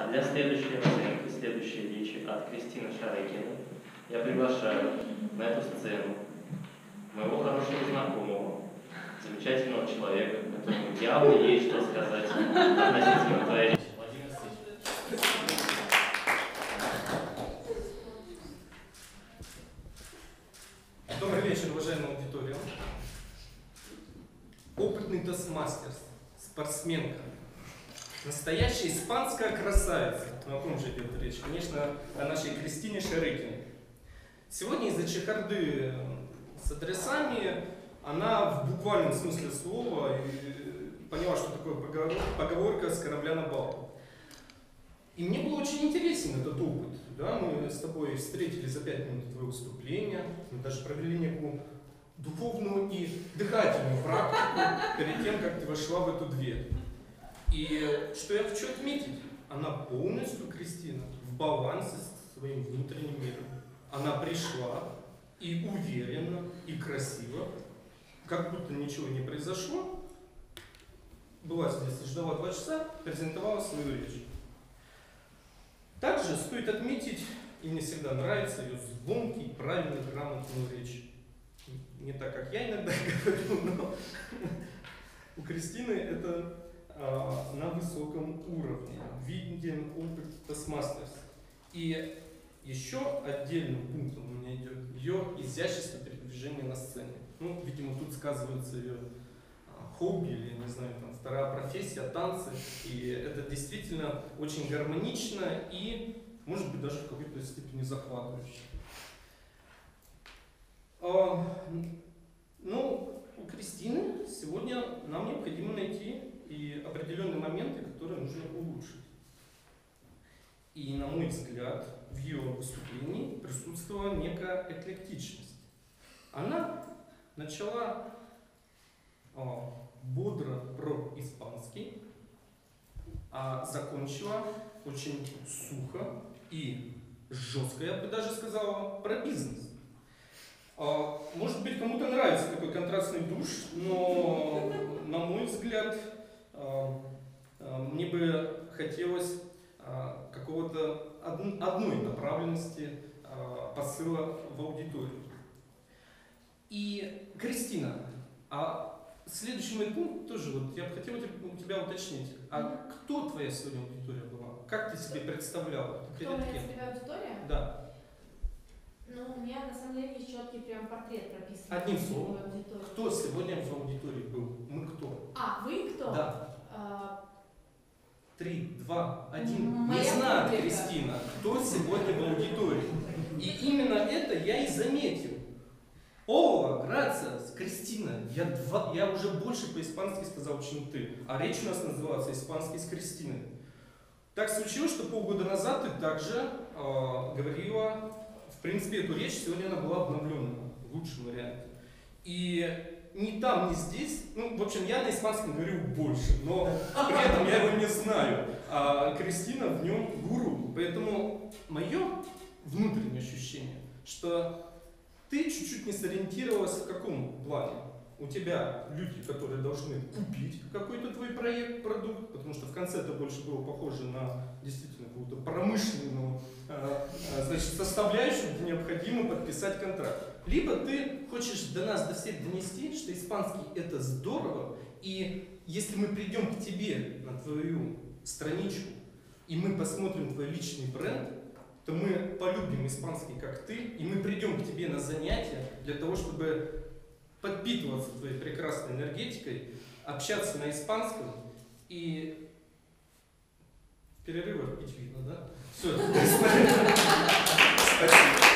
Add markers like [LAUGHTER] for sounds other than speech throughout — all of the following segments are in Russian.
А для следующей оценки, следующей речи от Кристины Шарыкиной я приглашаю на эту сцену моего хорошего знакомого, замечательного человека, которому явно есть что сказать относительно твоей речи. Добрый вечер, уважаемая аудитория. Опытный тосмастер, спортсменка, настоящая испанская красавица. Ну, о ком же идет речь? Конечно, о нашей Кристине Шарыкиной. Сегодня из-за чехарды с адресами она в буквальном смысле слова э, поняла, что такое поговор- поговорка с корабля на бал. И мне был очень интересен этот опыт. Да? Мы с тобой встретили за пять минут твоего выступления, мы даже провели некую духовную и дыхательную практику перед тем, как ты вошла в эту дверь. И что я хочу отметить, она полностью, Кристина, в балансе с своим внутренним миром. Она пришла и уверенно, и красиво, как будто ничего не произошло, была здесь, ждала два часа, презентовала свою речь. Также стоит отметить, и мне всегда нравится ее звонкий, правильный, грамотную речь. Не так, как я иногда [LAUGHS] говорю, но [LAUGHS] у Кристины это а, высоком уровне. Виден опыт тосмастерс. И еще отдельным пунктом у меня идет ее изящество передвижения на сцене. Ну, видимо, тут сказывается ее а, хобби или, не знаю, там, вторая профессия, танцы. И это действительно очень гармонично и, может быть, даже в какой-то степени захватывающе. А, ну, у Кристины сегодня нам необходимо найти и определенные моменты, которые нужно улучшить. И, на мой взгляд, в ее выступлении присутствовала некая эклектичность. Она начала а, бодро про испанский, а закончила очень сухо и жестко, я бы даже сказала, про бизнес. А, Может быть, кому-то нравится такой контрастный душ, но, на мой взгляд, а, мне бы хотелось а, какого-то од- одной направленности а, посыла в аудиторию. И, Кристина, а следующий мой пункт тоже, вот я бы хотел у тебя уточнить. А кто твоя сегодня аудитория была? Как ты себе представляла? Кто перед моя целевая аудитория? Да. Ну, у меня на самом деле есть четкий прям портрет прописан. Одним словом. Кто сегодня в аудитории был? Мы кто? А, вы кто? Да. А, Три, два, один. Не знаю. Кристина, кто сегодня в аудитории. И именно это я и заметил. О, грациас, Кристина, я, два, я уже больше по-испански сказал, чем ты. А речь у нас называется «Испанский с Кристиной». Так случилось, что полгода назад ты также э, говорила, в принципе, эту речь, сегодня она была обновлена. И ни там, ни здесь, ну, в общем, я на испанском говорю больше, но при этом я его не знаю, а Кристина в нем гуру. Поэтому мое внутреннее ощущение, что ты чуть-чуть не сориентировалась в каком плане. У тебя люди, которые должны купить какой-то твой проект, продукт, потому что в конце это больше было похоже на действительно какую-то промышленную э, э, значит, составляющую, где необходимо подписать контракт. Либо ты хочешь до нас, до всех донести, что испанский это здорово, и если мы придем к тебе на твою страничку, и мы посмотрим твой личный бренд, то мы полюбим испанский как ты, и мы придем к тебе на занятия для того, чтобы подпитываться твоей прекрасной энергетикой, общаться на испанском и в перерывах пить вино, да? Все, [LAUGHS] спасибо.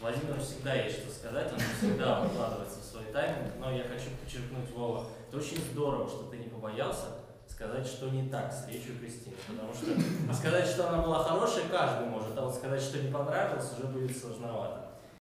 Владимиру всегда есть что сказать, он всегда укладывается в свой тайминг, но я хочу подчеркнуть, Вова, это очень здорово, что ты не побоялся сказать, что не так с речью Кристины, потому что сказать, что она была хорошая, каждый может, а вот сказать, что не понравилось, уже будет сложновато.